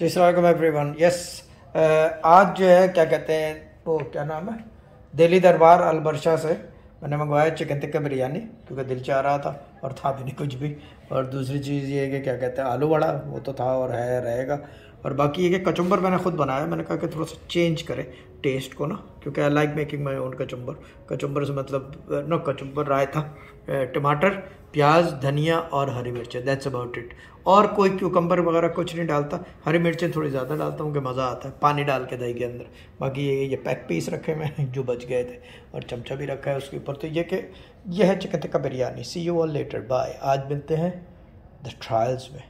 जी everyone. Yes आज जो है, क्या कहते हैं, वो क्या नाम है? दिल्ली दरबार अलबरशा से मैंने मंगवाया चिकन टिक्का बिरयानी, क्योंकि दिल चाह रहा था। और था भी नहीं कुछ भी। और दूसरी चीज़ ये है कि क्या कहते हैं, आलू वड़ा, वो तो था और है, रहेगा। और बाकी ये कि कचुम्बर मैंने खुद बनाया, मैंने कहा कि थोड़ा सा चेंज करें टेस्ट को ना, क्योंकि I like making my own kachumber kachumber से मतलब नो कचुम्बर राय था टमाटर, प्याज, धनिया और हरी मिर्चें दैट्स अबाउट इट और कोई क्यूकम्बर वगैरह कुछ नहीं डालता, हरी मिर्चें थोड़ी ज़्यादा डालता हूँ कि मज़ा आता है, पानी डाल के दही के अंदर। बाकी ये ये पैक पीस रखे मैं जो बच गए थे, और चमचा भी रखा है उसके ऊपर। तो ये कि यह है chicken tikka biryani see you all later bye आज मिलते हैं द ट्रायल्स में.